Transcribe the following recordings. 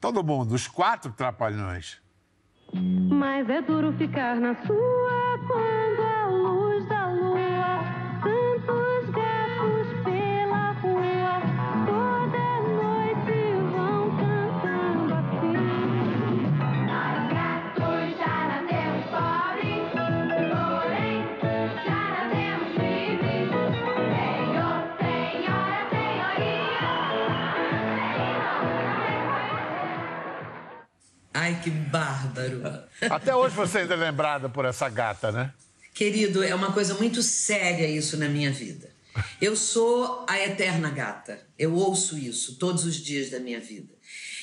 Todo mundo, os quatro trapalhões. Mas é duro ficar na sua quando Ai, que bárbaro. Até hoje você ainda é lembrada por essa gata, né? Querido, é uma coisa muito séria isso na minha vida. Eu sou a eterna gata. Eu ouço isso todos os dias da minha vida.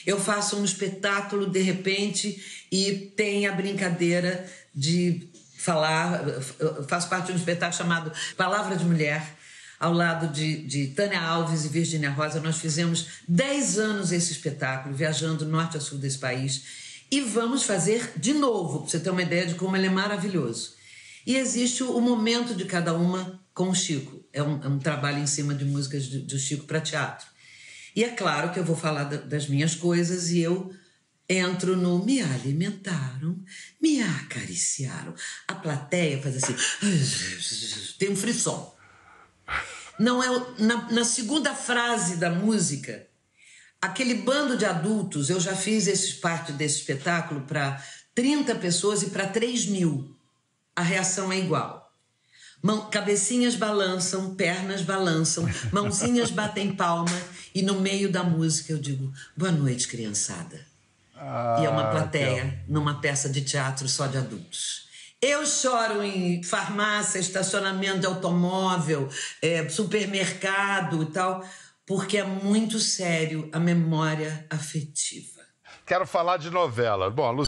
Eu faço um espetáculo de repente e tem a brincadeira de falar. Eu faço parte de um espetáculo chamado Palavra de Mulher, ao lado de, de Tânia Alves e Virginia Rosa. Nós fizemos 10 anos esse espetáculo, viajando norte a sul desse país. E vamos fazer de novo, para você ter uma ideia de como ele é maravilhoso. E existe o momento de cada uma com o Chico. É um, é um trabalho em cima de músicas do, Chico para teatro. E é claro que eu vou falar da, das minhas coisas e eu entro no me alimentaram, me acariciaram. A plateia faz assim, tem um frisson. Não é na, na segunda frase da música, aquele bando de adultos, eu já fiz esse, parte desse espetáculo para 30 pessoas e para 3 mil. A reação é igual. Mão, cabecinhas balançam, pernas balançam, mãozinhas batem palma e no meio da música eu digo boa noite, criançada. e é uma Ah, plateia numa peça de teatro só de adultos. Eu choro em farmácia, estacionamento de automóvel, eh, supermercado e tal, porque é muito sério a memória afetiva. Quero falar de novela. Bom,